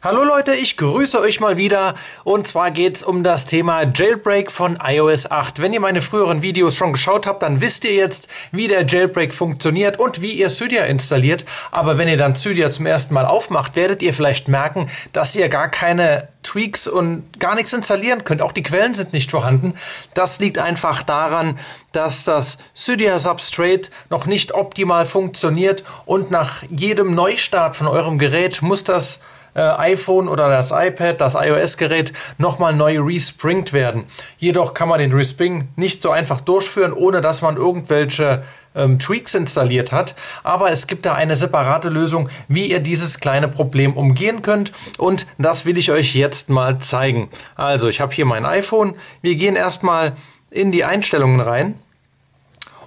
Hallo Leute, ich grüße euch mal wieder und zwar geht's um das Thema Jailbreak von iOS 8. Wenn ihr meine früheren Videos schon geschaut habt, dann wisst ihr jetzt, wie der Jailbreak funktioniert und wie ihr Cydia installiert. Aber wenn ihr dann Cydia zum ersten Mal aufmacht, werdet ihr vielleicht merken, dass ihr gar keine Tweaks und gar nichts installieren könnt. Auch die Quellen sind nicht vorhanden. Das liegt einfach daran, dass das Cydia Substrate noch nicht optimal funktioniert und nach jedem Neustart von eurem Gerät muss das äh, iPhone oder das iPad, das iOS-Gerät nochmal neu respringt werden. Jedoch kann man den Respring nicht so einfach durchführen, ohne dass man irgendwelche ähm, Tweaks installiert hat. Aber es gibt da eine separate Lösung, wie ihr dieses kleine Problem umgehen könnt. Und das will ich euch jetzt mal zeigen. Also, ich habe hier mein iPhone. Wir gehen erstmal in die Einstellungen rein.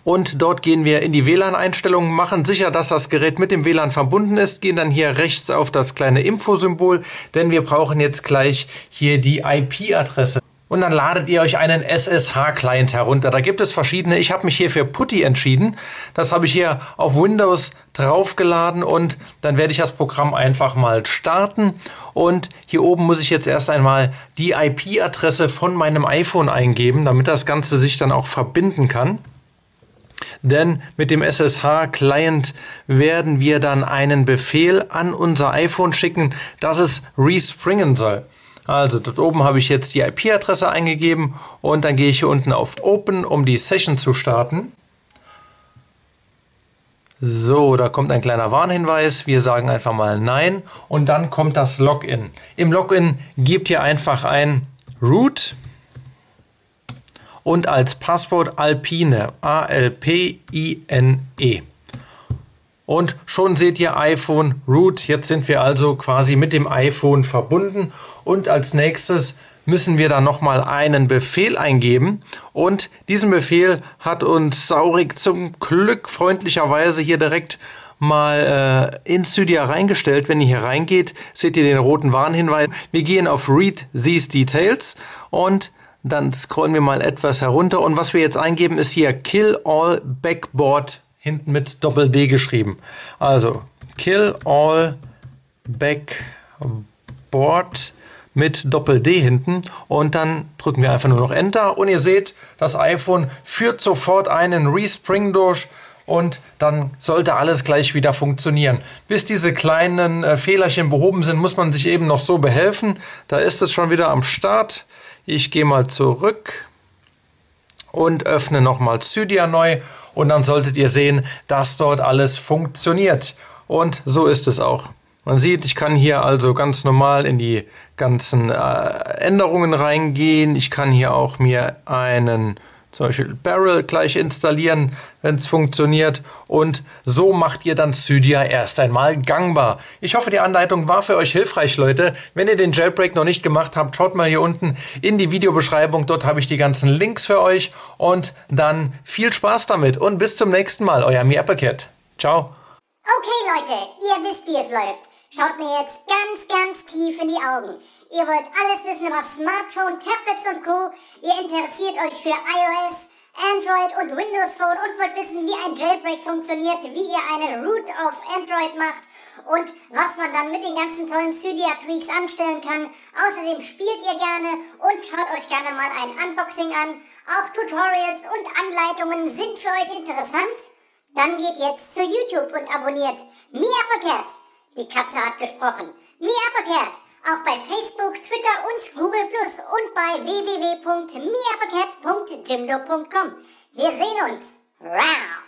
Und dort gehen wir in die WLAN-Einstellungen, machen sicher, dass das Gerät mit dem WLAN verbunden ist, gehen dann hier rechts auf das kleine Infosymbol, denn wir brauchen jetzt gleich hier die IP-Adresse. Und dann ladet ihr euch einen SSH-Client herunter. Da gibt es verschiedene. Ich habe mich hier für Putty entschieden. Das habe ich hier auf Windows draufgeladen und dann werde ich das Programm einfach mal starten. Und hier oben muss ich jetzt erst einmal die IP-Adresse von meinem iPhone eingeben, damit das Ganze sich dann auch verbinden kann denn mit dem SSH-Client werden wir dann einen Befehl an unser iPhone schicken, dass es respringen soll. Also dort oben habe ich jetzt die IP-Adresse eingegeben und dann gehe ich hier unten auf Open, um die Session zu starten. So, da kommt ein kleiner Warnhinweis. Wir sagen einfach mal Nein und dann kommt das Login. Im Login gebt ihr einfach ein root und als Passwort Alpine, A-L-P-I-N-E. Und schon seht ihr iPhone Root. Jetzt sind wir also quasi mit dem iPhone verbunden. Und als nächstes müssen wir dann nochmal einen Befehl eingeben. Und diesen Befehl hat uns Saurik zum Glück freundlicherweise hier direkt mal äh, in Cydia reingestellt. Wenn ihr hier reingeht, seht ihr den roten Warnhinweis. Wir gehen auf Read These Details und dann scrollen wir mal etwas herunter und was wir jetzt eingeben ist hier Kill All Backboard hinten mit Doppel D geschrieben. Also Kill All Backboard mit Doppel D hinten und dann drücken wir einfach nur noch Enter und ihr seht, das iPhone führt sofort einen Respring durch und dann sollte alles gleich wieder funktionieren. Bis diese kleinen äh, Fehlerchen behoben sind, muss man sich eben noch so behelfen. Da ist es schon wieder am Start. Ich gehe mal zurück und öffne nochmal Cydia neu und dann solltet ihr sehen, dass dort alles funktioniert. Und so ist es auch. Man sieht, ich kann hier also ganz normal in die ganzen äh, Änderungen reingehen. Ich kann hier auch mir einen zum Beispiel Barrel gleich installieren, wenn es funktioniert. Und so macht ihr dann Cydia erst einmal gangbar. Ich hoffe, die Anleitung war für euch hilfreich, Leute. Wenn ihr den Jailbreak noch nicht gemacht habt, schaut mal hier unten in die Videobeschreibung. Dort habe ich die ganzen Links für euch. Und dann viel Spaß damit und bis zum nächsten Mal. Euer Mi Applecat. Ciao. Okay, Leute, ihr wisst, wie es läuft. Schaut mir jetzt ganz, ganz tief in die Augen. Ihr wollt alles wissen über Smartphone, Tablets und Co. Ihr interessiert euch für iOS, Android und Windows Phone und wollt wissen, wie ein Jailbreak funktioniert, wie ihr eine Root auf Android macht und was man dann mit den ganzen tollen Cydia-Tweaks anstellen kann. Außerdem spielt ihr gerne und schaut euch gerne mal ein Unboxing an. Auch Tutorials und Anleitungen sind für euch interessant. Dann geht jetzt zu YouTube und abonniert Mia Cat. Die Katze hat gesprochen. Mia Cat auch bei Facebook, Twitter und Google Plus und bei www.miapaket.jimdo.com. Wir sehen uns. Round.